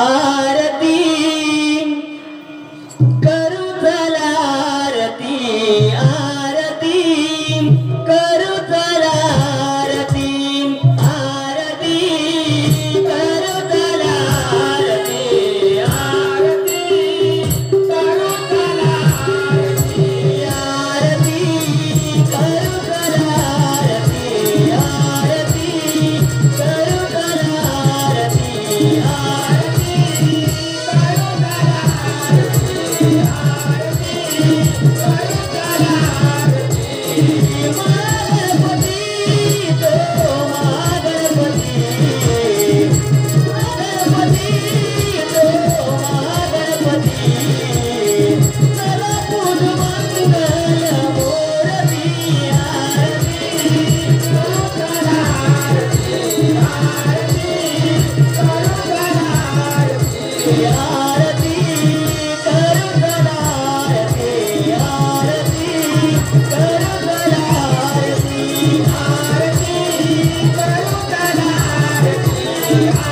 आरती करू चला आरती आरती कर Yeah.